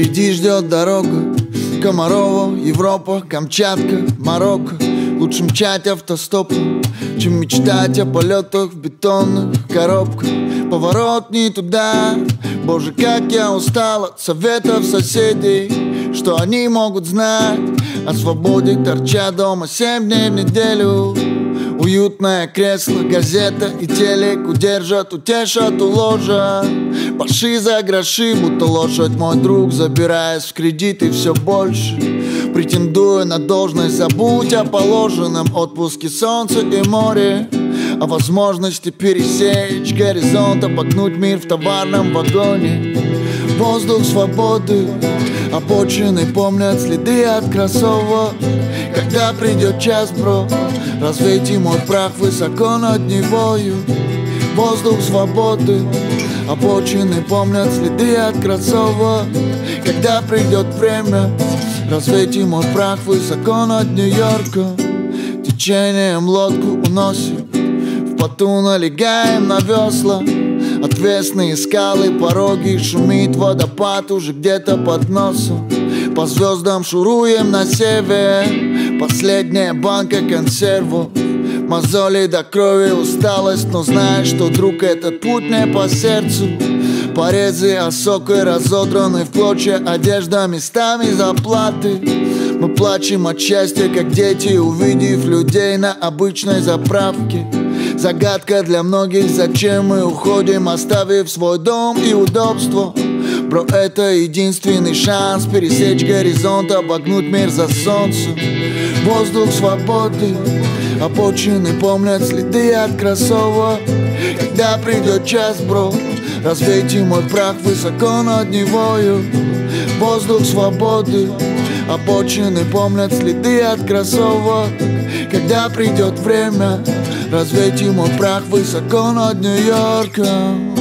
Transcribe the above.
ждет дорога. Комарова, Европа, Камчатка, Марокко. Лучше мчать автостопом, чем мечтать о полетах в бетонных коробках. Поворот не туда, боже, как я устал от советов соседей Что они могут знать. О свободе, торча дома семь дней в неделю Уютное кресло, газета и телек Удержат, утешат, уложат. Паши за гроши, будто лошадь мой друг Забираясь в кредиты все больше. Претендуя на должность, забудь о положенном Отпуске солнце и море О возможности пересечь горизонт Обогнуть мир в товарном вагоне. Воздух свободы Обочины помнят следы от кроссовок Когда придет час, бро Развейте мой прах высоко над Невою. Воздух свободы Обочины помнят следы от кроссовок Когда придет время Развейте мой прах высоко над Нью-Йорком. Течением лодку уносим В поту налегаем на весла. Отвесные скалы, пороги Шумит водопад уже где-то под носом. По звездам шуруем на север Последняя банка консервов Мозоли до крови усталость Но знаешь, что, друг, этот путь не по сердцу. Порезы осокой разодраны в клочья Одежда местами заплаты. Мы плачем от счастья, как дети Увидев людей на обычной заправке Загадка для многих, зачем мы уходим Оставив свой дом и удобство. Бро, это единственный шанс Пересечь горизонт, обогнуть мир за солнцем Воздух свободы Обочины помнят следы от кроссовок. Когда придет час, бро Развейте мой прах высоко над Невою. Воздух свободы Обочины помнят следы от кроссовок. Когда придет время Развейте мой прах высоко над Нью-Йорком